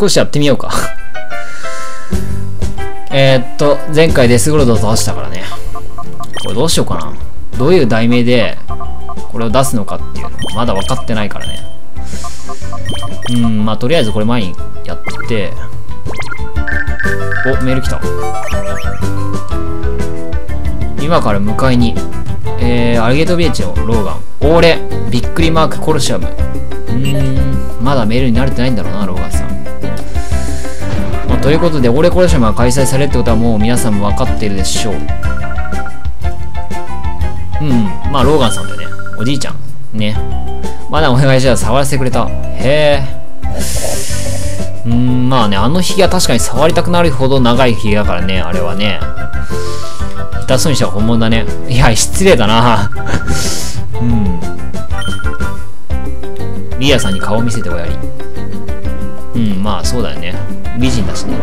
少しやってみようか えっと、前回デスグロードを倒したからね。これどうしようかな。どういう題名でこれを出すのかっていうのまだ分かってないからね。うん、まあとりあえずこれ前にやって、お、メール来た。今から迎えに、えー、アルゲートビーチのローガン、オーレ、びっくりマークコルシアム。うーん、まだメールに慣れてないんだろうな、ローガンさん。ということで、オレコルシアムが開催されるってことはもう皆さんも分かっているでしょう。うん、まあ、ローガンさんだよね。おじいちゃん。ね。まだお願いしたら触らせてくれた。へえ。うん、まあね、あのヒゲは確かに触りたくなるほど長いヒゲだからね、あれはね。痛そうにしたら本物だね。いや、失礼だな。うん。リアさんに顔見せておやり。うん、まあそうだよね。美人だしね。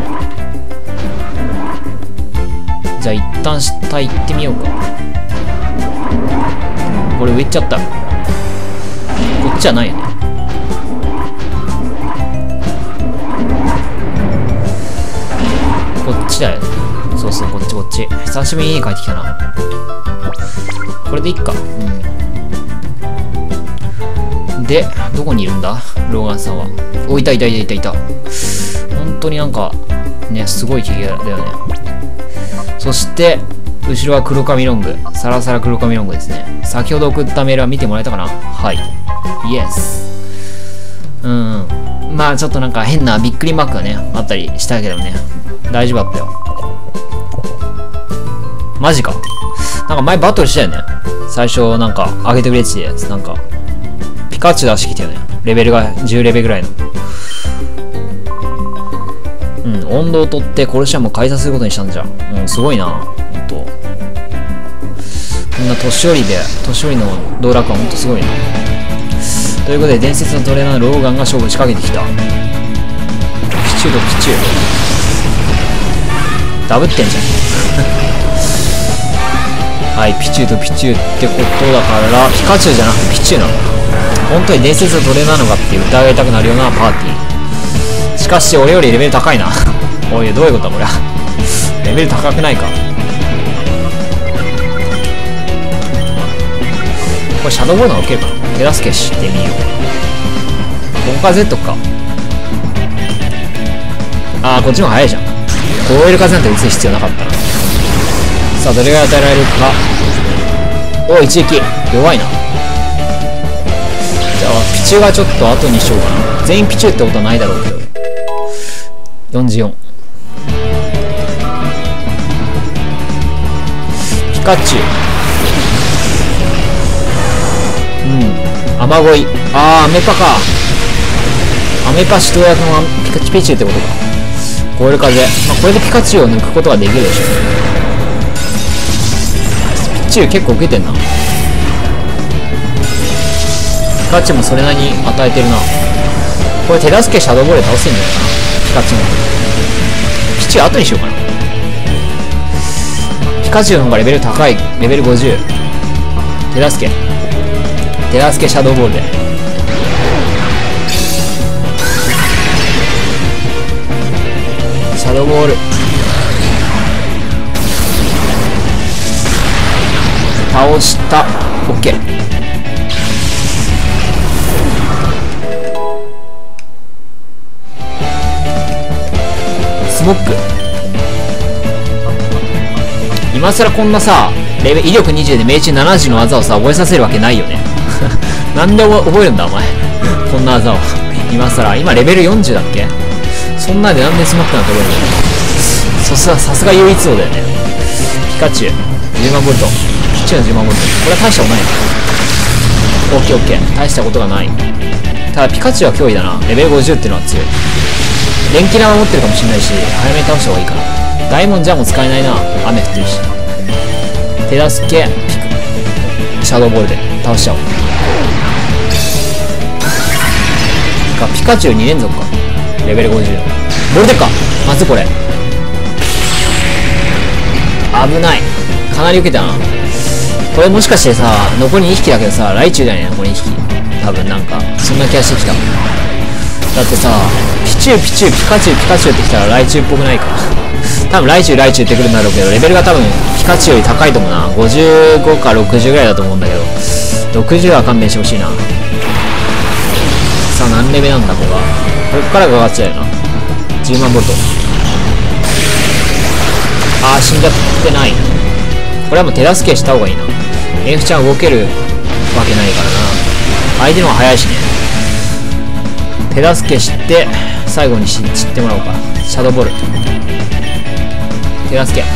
じゃあ一旦下行ってみようか。これ上行っちゃった。こっちじゃないよね。こっちだよね。そうそう、こっちこっち。久しぶりに家帰ってきたな。これでいっか。うん。で、どこにいるんだ？ローガンさんは。お、いたいたいたいたいた。本当になんか、ね、すごいヒゲだよね。そして、後ろは黒髪ロング。サラサラ黒髪ロングですね。先ほど送ったメールは見てもらえたかな？はい。イエス。うん。まあちょっとなんか変なびっくりマークがね、あったりしたけどね。大丈夫だったよ。マジか。なんか前バトルしたよね。最初なんか上げてくれってたやつ。なんか、ピカチュウ出してきたよね。レベルが10レベルぐらいの。うん、温度を取ってコルシアムを開催することにしたんじゃん。う、すごいな。ほんと。こんな年寄りで、年寄りの道楽はほんとすごいな。ということで、伝説のトレーナーのローガンが勝負仕掛けてきた。ピチューとピチュー。ダブってんじゃん はいピチューとピチューってことだからピカチュウじゃなくてピチューなの本当に伝説のトレなのかって疑いたくなるようなパーティーしかし俺よりレベル高いなおいどういうことだこれ レベル高くないか。これシャドーボールの受けるか。手助けしてみよう。ここから Z か。ああこっちの方が早いじゃん。超える風なんて打つ必要なかったな。さあどれが与えられるか。お一撃。弱いな。じゃあピチューがちょっと後にしようかな。全員ピチューってことはないだろうけど。44カチ。ュウうん。雨乞い。ああアメパかアメパシト役のピカチピチューってことか。超える風、まあ、これでピカチュウを抜くことができるでしょ。ピチュウ結構受けてんな。ピカチュウもそれなりに与えてるな。これ手助けシャドーボールで倒せんのかな。ピカチュウも。ピチュウ後にしようかな。ピカチュウの方がレベル高い。レベル50手助け。手助けシャドーボールで。シャドーボール。倒した。OK スモップ今更こんなさレベ威力20で命中70の技をさ覚えさせるわけないよね。なんで覚えるんだお前。こんな技を。今更今レベル40だっけ？そんなんでなんでスモックなんて取れる。のさすがさすが唯一王だよね。ピカチュウ。10万ボルト。ピチュウの10万ボルト。これは大したことないなオッケーオッケー。大したことがない。ただピカチュウは脅威だな。レベル50っていうのは強い。電気玉持ってるかもしれないし早めに倒した方がいいかな。大門じゃもう使えないな。雨降ってるし。手助けピクシャドーボールで倒しちゃおう。ピカチュウ2連続か。レベル50ボルテッカまずこれ。危ない。かなり受けたな。これもしかしてさ残り2匹だけどさライチュウだよね残り2匹。多分なんかそんな気がしてきた。だってさピチューピチューピカチュウピカチュウってきたらライチュウっぽくないか。多分ライチュウライチュウってくるんだろうけどレベルが多分ピカチュウより高いと思うな。55か60ぐらいだと思うんだけど60は勘弁してほしいな。さあ何レベルなんだここがこっからが上がっちゃうよな10万ボルト。あー死んじゃってない。これはもう手助けした方がいいな。F ちゃん動けるわけないからな。相手の方が早いしね。手助けして最後に散ってもらおうか。シャドーボール。手助け。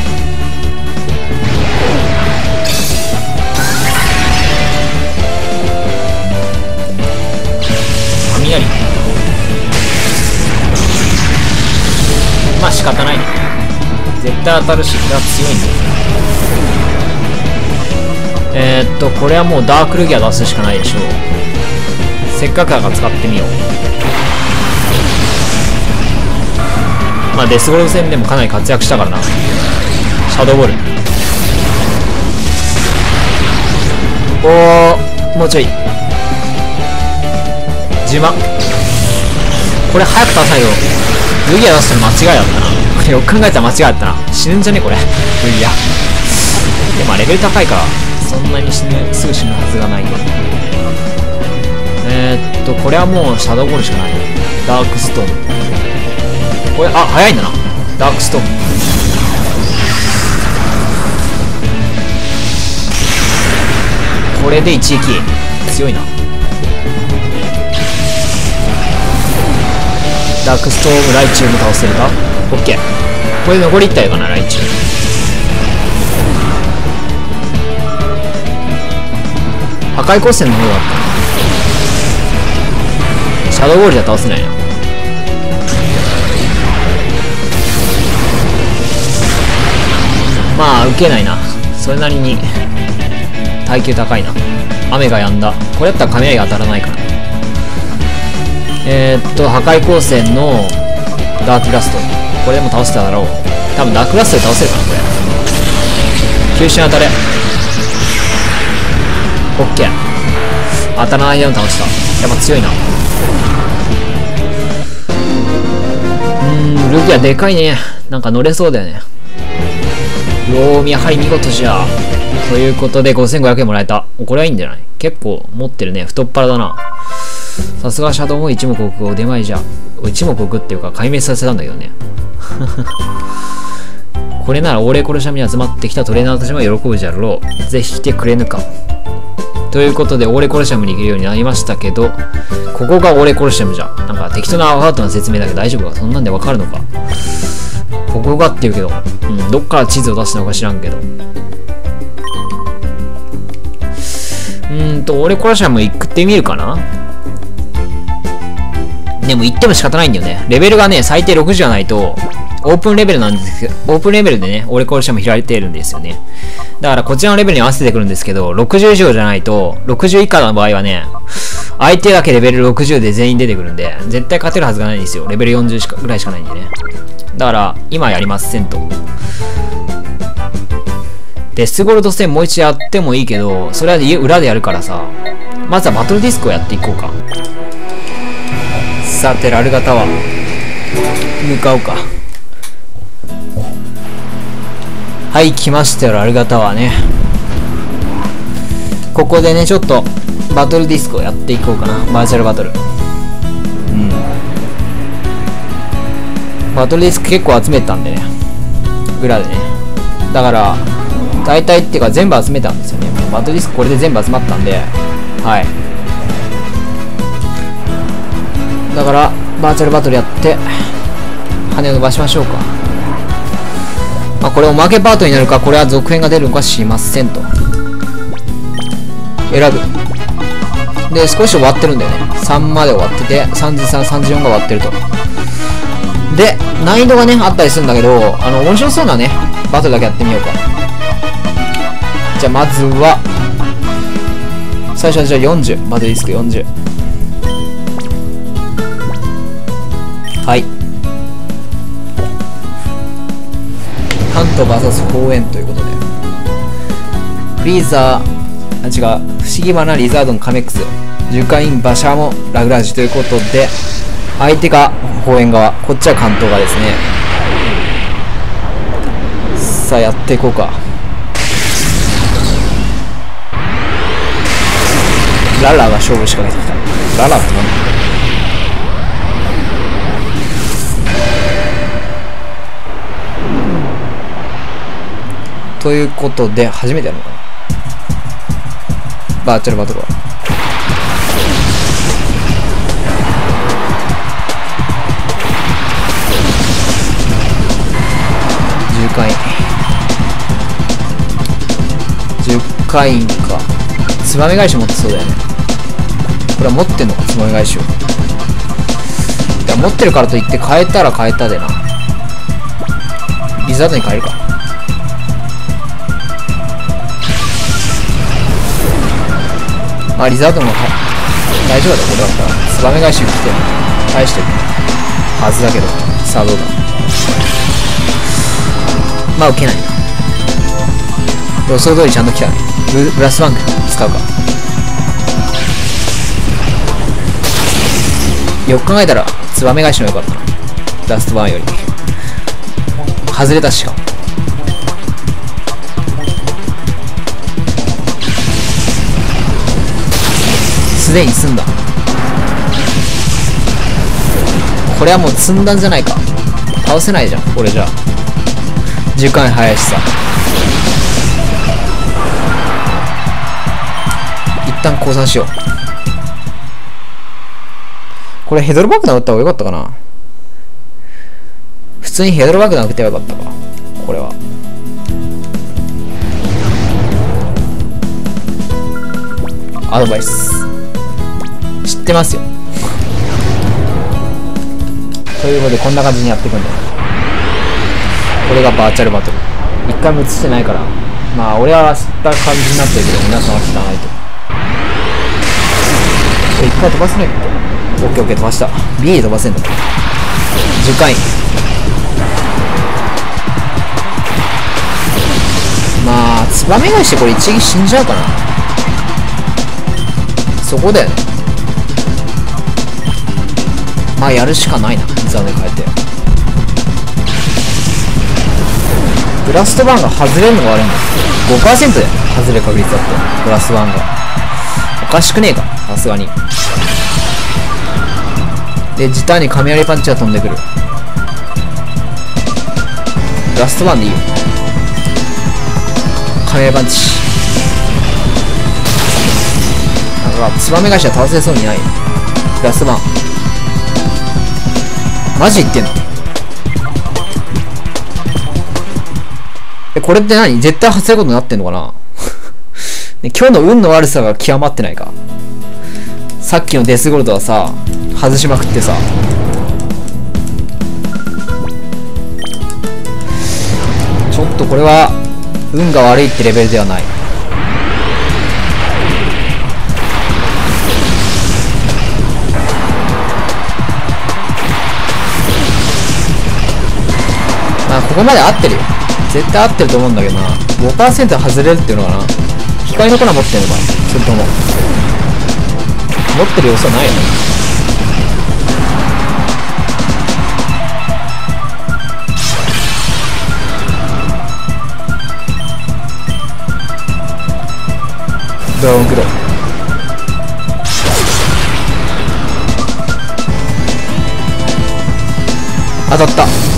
雷。まあ仕方ない。絶対当たるしこれは強いんだえー、っとこれはもうダークルギア出すしかないでしょう。せっかくだから使ってみよう。まあデスゴルフ戦でもかなり活躍したからな。シャドーボール。おーもうちょい。10万これ早く倒さないとルギア出したの間違いだったな。これよく考えたら間違いだったな。死ぬんじゃねこれ。ルギア。でもレベル高いからそんなに死ぬすぐ死ぬはずがないよ。えー、っとこれはもうシャドーボールしかないダークストーン。これあ早いんだな。ダークストーン。これで一撃。強いな。ダークストームライチュウも倒せるか？オッケー。これで残り1体かなライチュウ破壊光線の方だった。シャドーボールじゃ倒せないな。受けないな。それなりに。耐久高いな。雨が止んだ。これだったら雷が当たらないから。えー、っと破壊光線のダークラストこれでも倒せただろう。多分ダークラストで倒せるかなこれ。急進当たれ。オッケー。当たらないように倒した。やっぱ強いな。うんルギアでかいね。なんか乗れそうだよね。よーみやはり見事じゃ。ということで5500円もらえた。これはいいんじゃない？結構持ってるね。太っ腹だな。さすがシャドウも一目置くお出前じゃ。一目置くっていうか壊滅させたんだけどね。これならオーレコルシャムに集まってきたトレーナーたちも喜ぶじゃろう。ぜひ来てくれぬか。ということでオーレコルシャムに行けるようになりましたけどここがオーレコルシャムじゃ。なんか適当なアートな説明だけど大丈夫か？そんなんでわかるのか？ここがって言うけど、うん、どっから地図を出したのか知らんけどうんとオーレコルシャム行ってみるかなでも行っても仕方ないんだよね。レベルがね、最低60じゃないと、オープンレベルなんですけど、オープンレベルでね、オレコルシャム開いてるんですよね。だからこちらのレベルに合わせてくるんですけど、60以上じゃないと、60以下の場合はね、相手だけレベル60で全員出てくるんで、絶対勝てるはずがないんですよ。レベル40しかぐらいしかないんでね。だから、今やりませんと。デスゴールド戦もう一度やってもいいけど、それは裏でやるからさ、まずはバトルディスクをやっていこうか。さてラルガタワ向かうかはい来ましたよ。ラルガタワーね。ここでねちょっとバトルディスクをやっていこうかな。バーチャルバトル。うん。バトルディスク結構集めたんでね。裏でね。だから大体っていうか全部集めたんですよね。バトルディスクこれで全部集まったんで。はい。だからバーチャルバトルやって羽を伸ばしましょうか。まあこれおまけパートになるかこれは続編が出るのかしませんと。選ぶ。で少し終わってるんだよね。3まで終わってて3334が終わってると。で難易度がねあったりするんだけどあの面白そうなねバトルだけやってみようか。じゃあまずは最初はじゃあ40バトルディスク40はい。ト VS 公園ということで。フリーザーあ違う。不思議花リザードンカメックス。樹海馬車もラグラージということで。相手が公園側。こっちは関東側ですね。さあやっていこうか。ララが勝負仕掛けてきた。ララって何？だということで初めてやるのかな？バーチャルバトルは10回。10回か。つばめ返し持ってそうだよね。これは持ってんのか？つばめ返しを。いや持ってるからといって変えたら変えたでな。リザードに変えるか。まあリザードも大丈夫だこれだったらツバメ返しに来て返してるはずだけどさあどうだまあ受けない。な予想通りちゃんと来たね。ブブラスバンク使うか。よく考えたらツバメ返しの方が良かったな。ラストバーンより。外れたしかも。すでに済んだ。これはもう積んだんじゃないか。倒せないじゃん。俺じゃ。時間早いしさ。一旦降参しよう。これヘドロ爆弾撃った方がよかったかな。普通にヘドロ爆弾撃てばよかったかこれは。アドバイス。知ってますよ。ということでこんな感じにやっていくんだ。よこれがバーチャルバトル。一回も映してないから。まあ俺は知った感じになってるけど皆さんは知らないと。一回飛ばせないってオッケーオッケー飛ばした。B で飛ばせんの10回。まあツバメ返してこれ一撃死んじゃうかな。そこだよね。まあやるしかないな水飴変えて。ブラストバンが外れるのが悪いんだ。5%で外れる確率だって。ブラストバンが。おかしくねえかさすがに。でジターに雷パンチが飛んでくる。ブラストバンでいいよ。雷パンチ。なんかツバメ返しは倒せそうにない。ブラストバンマジ言ってんの？え、これって何？絶対外れることになってんのかな？ね、今日の運の悪さが極まってないか？さっきのデスゴルドはさ、外しまくってさ。ちょっとこれは、運が悪いってレベルではない。ここまで合ってるよ。絶対合ってると思うんだけどな。5%外れるっていうのかな。光の粉持ってんのかそれとも。持ってる要素ないよね。ドラゴンクロー。当たった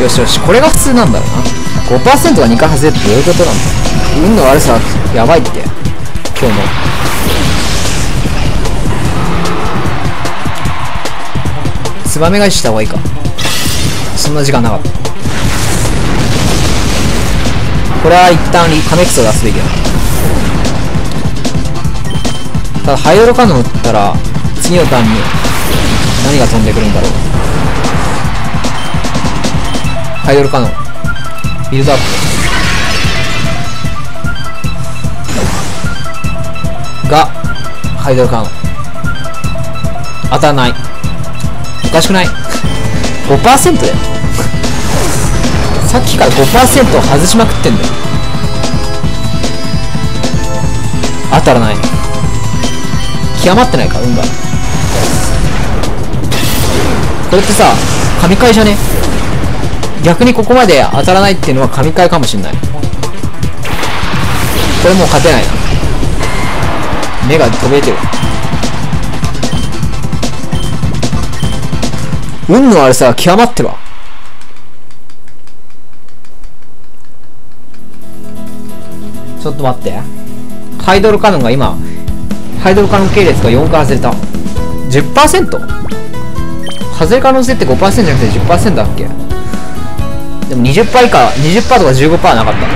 よしよしこれが普通なんだろうな。5%が2回外れってどういうことなんだ運の悪さやばいって。今日も。ツバメ返しした方がいいか。そんな時間なかった。これは一旦カメックスを出すべきだ。ただハイドロカノン打ったら次のターンに何が飛んでくるんだろう。ハイドロカノン。ビルドアップ。がハイドロカノン。当たらない。おかしくない ?5% だよさっきから5%を外しまくってんだよ。当たらない。極まってないか運が。これってさ神回じゃね。逆にここまで当たらないっていうのは神回かもしんない。これもう勝てないな。目が飛べてる。運の悪さは極まってるわちょっと待って。ハイドルカノンが今ハイドルカノン系列が4回外れた。10%? 外れ可能性って5%じゃなくて10%だっけ？でも20%以下20%とか15%なかった。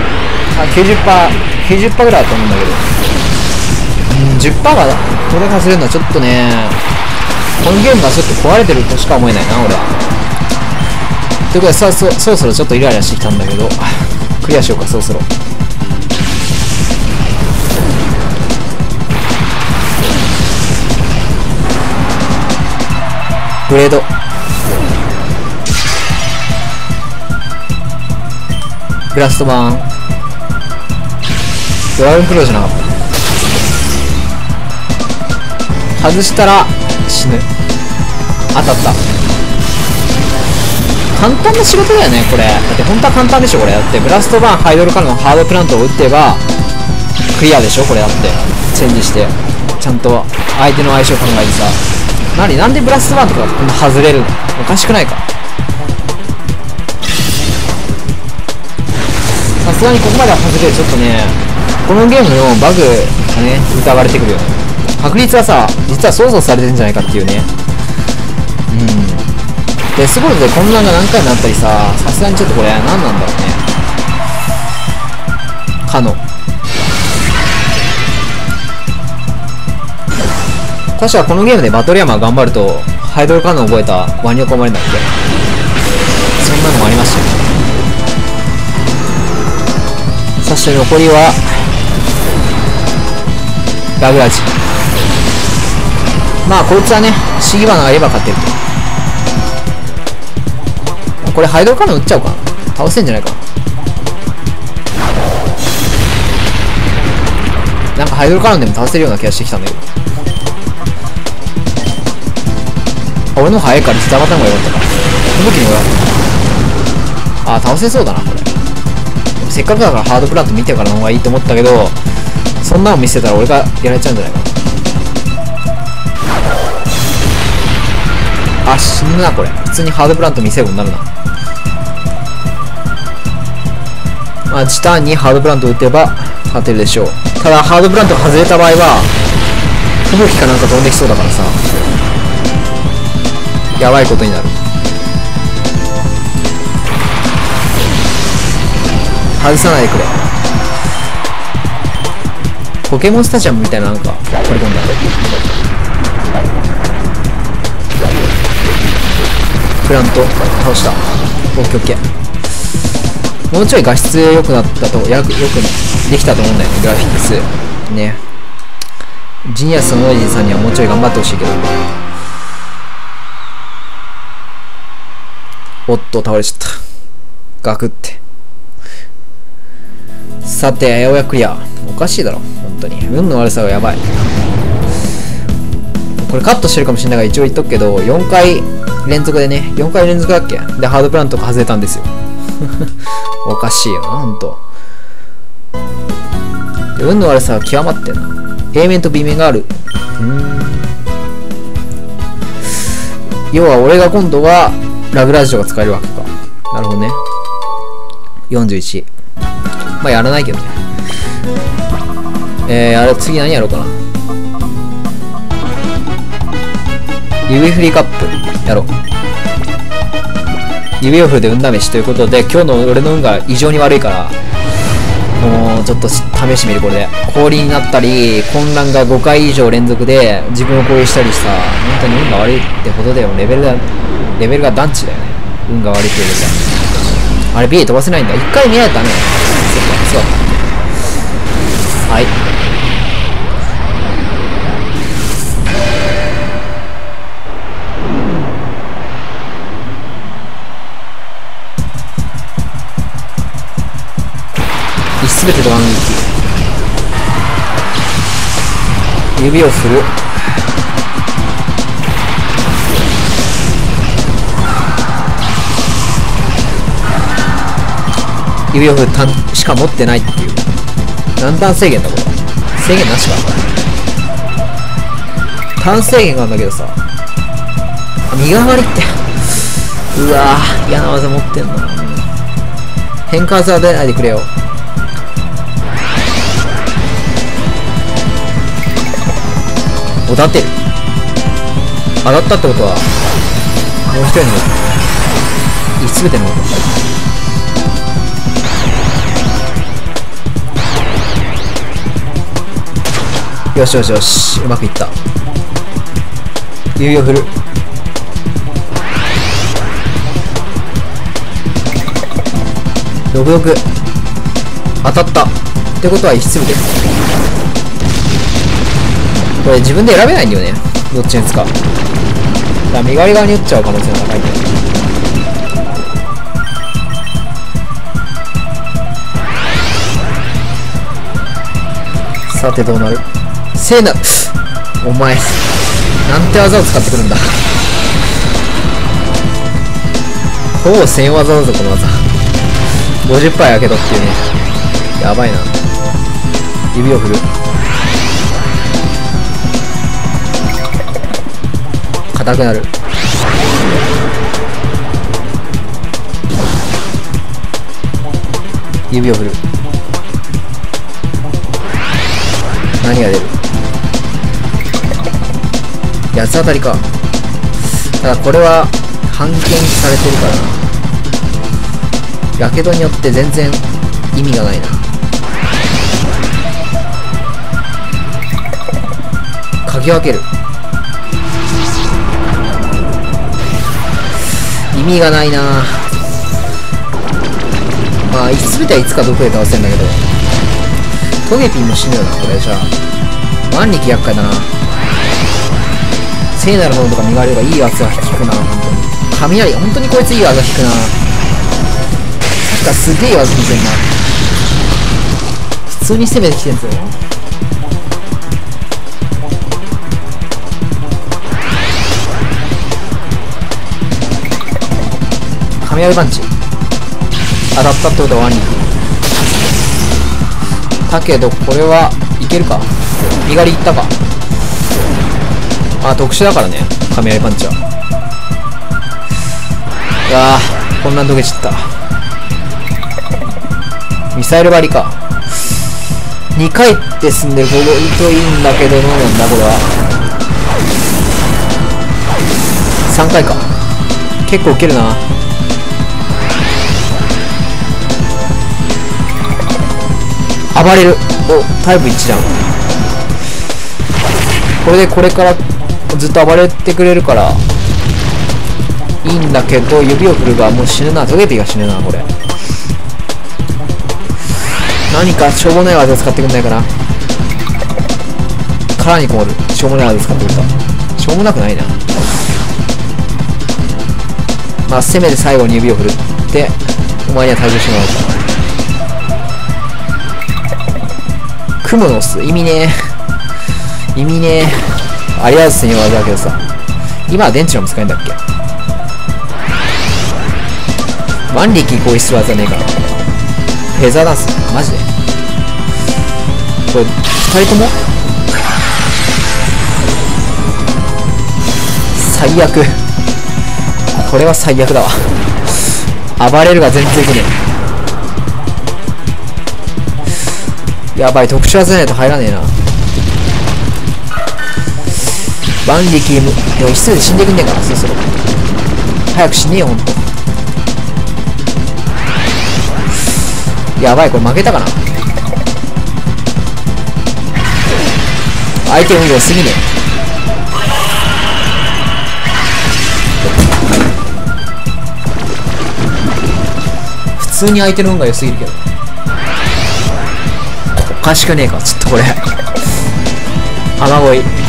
あ 90%90% ぐらいだと思うんだけど。うん10%がこれ外れるのはちょっとねこのゲームがちょっと壊れてるとしか思えないな俺は。ということでさそそろそろちょっとイライラしてきたんだけどクリアしようかそろそろ。ブレード。ブラストバーン。ドラゴンクローじゃな。かった外したら死ぬ。当たった。簡単な仕事だよねこれ。だって本当は簡単でしょこれ。だってブラストバーンハイドルからのハードプラントを打てばクリアでしょこれ。だってチェンジして。ちゃんと相手の相性考えてさ。何なんでブラストバーンとかこんな外れるの？おかしくないか？すがにここまでは外れるちょっとねこのゲームのバグがね疑われてくるよね。確率はさ実は想像されてんじゃないかっていうね。うん。デスボールで混乱が何回もなったりささすがにちょっとこれ何なんだろうね。かの。確かこのゲームでバトルヤマが頑張るとハイドルカノン覚えたワニを込まれるんだっけ？そんなのもありましたよね。そして残りはラグラジ。まあこいつはねシギバナがいれば勝てると。これハイドルカノン撃っちゃおうかな。倒せんじゃないか。なんかハイドルカノンでも倒せるような気がしてきたんだけど。俺の早いから下バタンがよかったか。武器の俺あ倒せそうだなこれ。せっかくだからハードプラント見てからの方がいいと思ったけどそんなの見せたら俺がやられちゃうんじゃないかな。あ死ぬなこれ。普通にハードプラント見せることになるな。まあ、チターンにハードプラント打てば勝てるでしょう。ただハードプラント外れた場合は吹雪かなんか飛んできそうだからさ。やばいことになる。外さないでくれ。ポケモンスタジアムみたいななんか取り込んだプラント倒した。オッケーオッケー。もうちょい画質良くなったとやよくできたと思うんだよねグラフィックス。ね。ジニアスのノイジーさんにはもうちょい頑張ってほしいけど。おっと倒れちゃった。ガクって。さてようやくクリアおかしいだろ。本当に。運の悪さがやばい。これカットしてるかもしれないから一応言っとくけど4回連続でね。4回連続だっけ？でハードプランとか外れたんですよ。おかしいよなほんと運の悪さは極まってんな A 面と B 面がある。うん。要は俺が今度はラグラジオが使えるわけか。なるほどね。41まあやらないけどね。えー、あれ次何やろうかな。指振りカップ。やろう。指を振るで運試しということで今日の俺の運が異常に悪いからもうちょっと試してみるこれで。氷になったり混乱が5回以上連続で自分を攻撃したりさ本当に運が悪いってほどだよレベルだレベルが団地だよね。運が悪いっていうかあれ B 飛ばせないんだ。1回見ないとダメだそう。はい。全てドラ撃指を振る。指を振るしか持ってないっていう。何ターン制限だこれ？制限なしか。ターン制限があるんだけどさ。身代わりって。うわ嫌な技持ってんな。変化技は出ないでくれよ。おだてる。当たったってことはもう一人の全てのよしよしよしうまくいった。指を振る。66当たった。ってことは一粒です。これ自分で選べないんだよね。どっちに打つか。だから身代わり側に打っちゃう可能性が高いんだよさてどうなる？聖なお前なんて技を使ってくるんだ。ほぼ1000技だぞこの技。50%やけどっていうね。やばいな。指を振る。硬くなる。指を振る。何が出る？つ当たりか。ただこれは半減されてるから。なやけどによって全然意味がないな。嗅ぎ分ける。意味がないな。まあ全てはいつかどこで倒せるんだけど。トゲピンも死ぬよなこれじゃあ。万力厄介だな。聖なるものとか身代わりがいい技が引くな。本当に雷本当にこいついい技引くな。確かすげえ技引いてんな。普通に攻めてきてんぞ雷パンチ。当たったってことはワニ。だけどこれはいけるか。身狩いったか。あ特殊だからね。雷パンチは。うわーこんなん溶けちゃった。ミサイル狩りか。2回って進んでるといいんだけどどうなんだこれは。3回か。結構受けるな。暴れる。おタイプ1じゃんこれでこれからずっと暴れてくれるからいいんだけど指を振るがもう死ぬなトゲピが死ぬなこれ。何かしょうもない技使ってくんないかな。殻にこもる。しょうもない技使ってくれたしょうもなくないな。まあせめて最後に指を振るってお前には退場してもらおうかクモの巣意味ねえ。意味ねえ。ありあえず専用技だけどさ。今は電池のも使えんだっけ？万力合意する技ねえか。なフェザーダンスマジで。これ2人とも？最悪。これは最悪だわ。暴れるが全然いけねえ。やばい特殊技ないと入らねえな。万力もでも一斉で死んでくんねえからそろそろ早く死ねよほんと。やばいこれ負けたかな。相手運動すぎね。普通に相手の運が良すぎるけど。おかしくねえかちょっとこれ。雨乞い。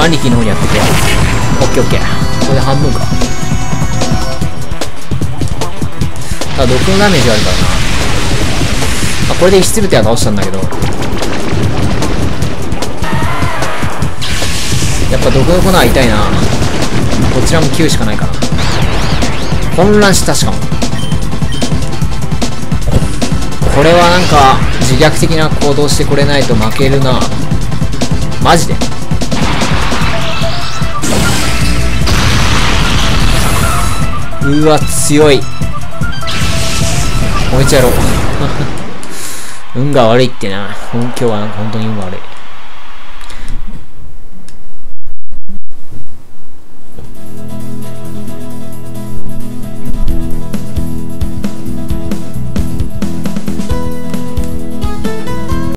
万力の方にやってくれオッケーオッケー。これで半分か。ただ毒のダメージがあるからな。あこれで石つぶては倒したんだけど。やっぱ毒の粉は痛いな。こちらも9しかないから。混乱したしかも。これはなんか自虐的な行動してくれないと負けるな。マジで。うわ強い。置いてやろう。運が悪いってな。今日は本当に運が悪い。